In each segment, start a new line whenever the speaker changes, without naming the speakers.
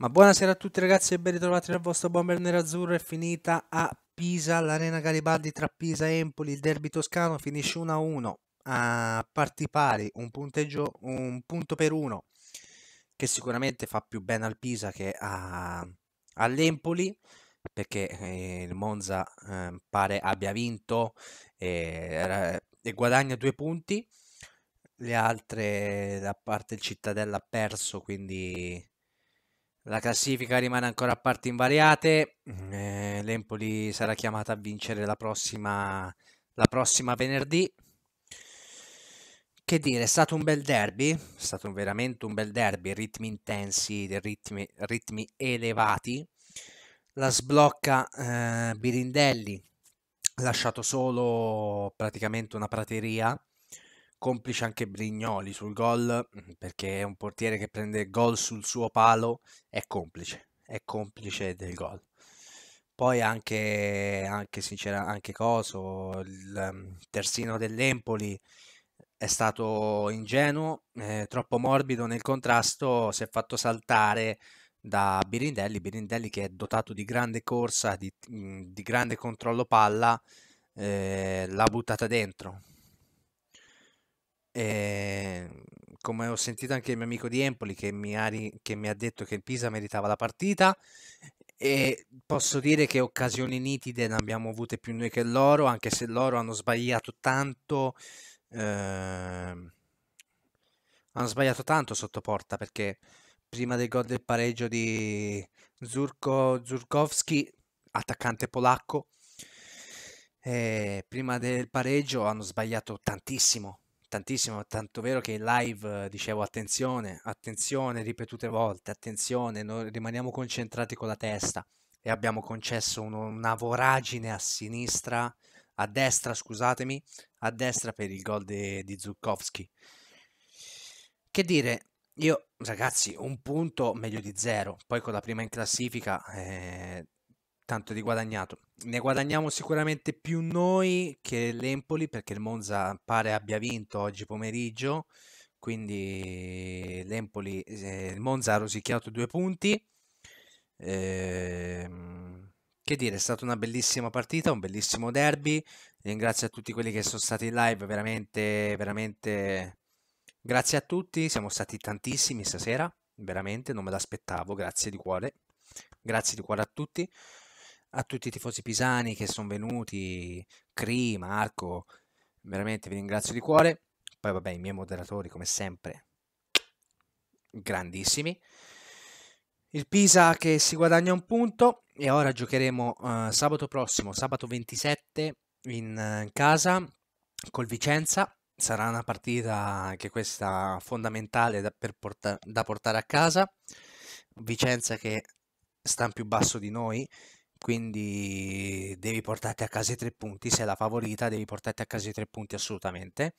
Ma buonasera a tutti ragazzi e ben ritrovati nel vostro bomber nerazzurro. È finita a Pisa, l'Arena Garibaldi tra Pisa e Empoli, il derby toscano finisce 1-1 a parti pari, un punteggio, un punto per uno, che sicuramente fa più bene al Pisa che a, all'Empoli, perché eh, il Monza eh, pare abbia vinto e, e guadagna due punti. Le altre, a parte il Cittadella, ha perso, quindi la classifica rimane ancora a parti invariate. Eh, L'Empoli sarà chiamata a vincere la prossima, la prossima venerdì. Che dire, è stato un bel derby, è stato veramente un bel derby, ritmi intensi, ritmi, ritmi elevati. La sblocca eh, Birindelli, lasciato solo praticamente una prateria complice anche Brignoli sul gol, perché è un portiere che prende gol sul suo palo, è complice, è complice del gol. Poi anche, anche, sincera, anche Coso, il terzino dell'Empoli è stato ingenuo, eh, troppo morbido nel contrasto, si è fatto saltare da Birindelli, Birindelli che è dotato di grande corsa, di, di grande controllo palla, eh, l'ha buttata dentro, ehm, come ho sentito anche il mio amico di Empoli che mi ha, che mi ha detto che il Pisa meritava la partita e posso dire che occasioni nitide ne abbiamo avute più noi che loro, anche se loro hanno sbagliato tanto. ehm, hanno sbagliato tanto sotto porta perché prima del gol del pareggio di Zurko, Zurkowski, attaccante polacco, eh, prima del pareggio hanno sbagliato tantissimo tantissimo, tanto vero che in live dicevo attenzione, attenzione ripetute volte, attenzione, noi rimaniamo concentrati con la testa e abbiamo concesso uno, una voragine a sinistra, a destra, scusatemi, a destra per il gol de, di Zukovski. Che dire, io ragazzi, un punto meglio di zero, poi con la prima in classifica eh, tanto di guadagnato. Ne guadagniamo sicuramente più noi che l'Empoli perché il Monza pare abbia vinto oggi pomeriggio, quindi l'Empoli, eh, il Monza ha rosicchiato due punti. Ehm, che dire, è stata una bellissima partita, un bellissimo derby. Ringrazio a tutti quelli che sono stati in live, veramente, veramente grazie a tutti. Siamo stati tantissimi stasera, veramente, non me l'aspettavo, grazie di cuore. Grazie di cuore a tutti a tutti i tifosi pisani che sono venuti, Cri, Marco, veramente vi ringrazio di cuore. Poi vabbè, i miei moderatori come sempre, grandissimi. Il Pisa che si guadagna un punto e ora giocheremo uh, sabato prossimo, sabato 27 in, uh, casa col Vicenza. Sarà una partita anche questa fondamentale da, porta- da portare a casa. Vicenza che sta più basso di noi quindi devi portarti a casa i tre punti, sei la favorita, devi portarti a casa i tre punti assolutamente.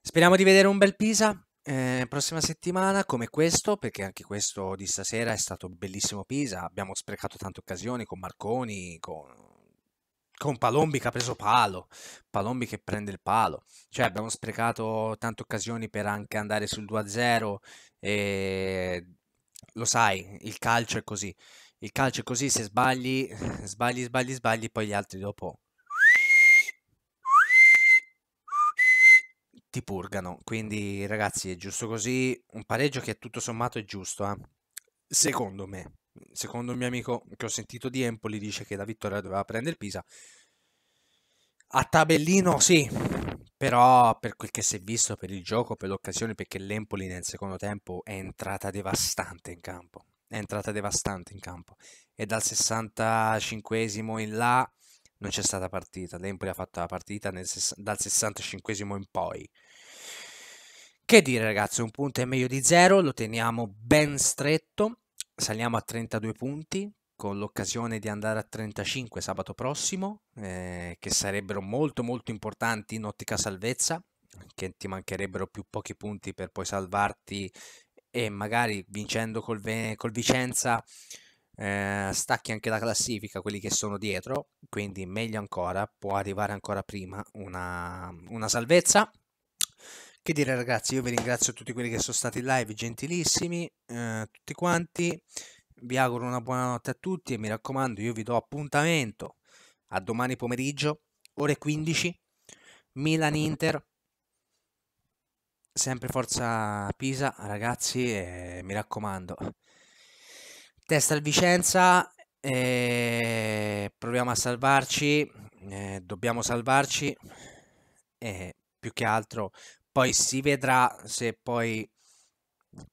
Speriamo di vedere un bel Pisa eh, prossima settimana come questo, perché anche questo di stasera è stato bellissimo Pisa, abbiamo sprecato tante occasioni con Marconi, con, con Palombi che ha preso palo, Palombi che prende il palo, cioè abbiamo sprecato tante occasioni per anche andare sul 2-0 e lo sai, il calcio è così. Il calcio è così, se sbagli, sbagli, sbagli, sbagli, poi gli altri dopo ti purgano. Quindi ragazzi è giusto così, un pareggio che tutto sommato è giusto, eh? secondo me. Secondo il mio amico che ho sentito di Empoli dice che la vittoria doveva prendere Pisa. A tabellino sì, però per quel che si è visto, per il gioco, per l'occasione, perché l'Empoli nel secondo tempo è entrata devastante in campo è entrata devastante in campo e dal 65esimo in là non c'è stata partita. L'Empoli ha fatto la partita nel, dal 65esimo in poi. Che dire ragazzi, un punto è meglio di zero, lo teniamo ben stretto, saliamo a 32 punti con l'occasione di andare a 35 sabato prossimo, eh, che sarebbero molto molto importanti in ottica salvezza, che ti mancherebbero più pochi punti per poi salvarti e magari vincendo col, col Vicenza eh, stacchi anche la classifica quelli che sono dietro, quindi meglio ancora, può arrivare ancora prima una, una salvezza. Che dire ragazzi, io vi ringrazio tutti quelli che sono stati live, gentilissimi, eh, tutti quanti. Vi auguro una buona notte a tutti e mi raccomando, io vi do appuntamento a domani pomeriggio, ore 15, Milan-Inter. Sempre forza Pisa, ragazzi, e mi raccomando. Testa al Vicenza, e proviamo a salvarci, eh, dobbiamo salvarci più che altro poi si vedrà se poi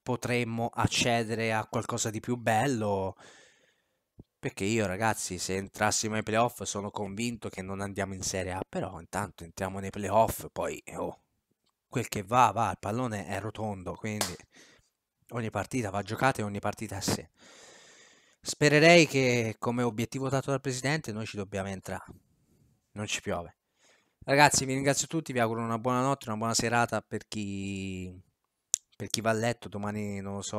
potremmo accedere a qualcosa di più bello. Perché io, ragazzi, se entrassimo ai playoff sono convinto che non andiamo in Serie A, però intanto entriamo nei playoff, poi oh, quel che va, va, il pallone è rotondo, quindi ogni partita va giocata e ogni partita a sé. Spererei che come obiettivo dato dal presidente noi ci dobbiamo entrare. Non ci piove. Ragazzi, vi ringrazio tutti, vi auguro una buona notte, una buona serata per chi, per chi va a letto. Domani non lo so,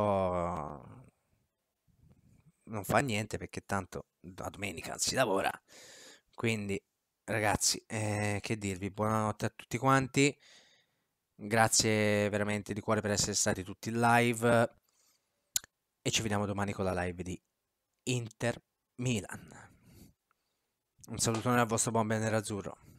non fa niente perché tanto la domenica si lavora. Quindi, ragazzi, eh, che dirvi, buonanotte a tutti quanti. Grazie veramente di cuore per essere stati tutti in live. E ci vediamo domani con la live di Inter Milan. Un salutone al vostro buon bene nerazzurro.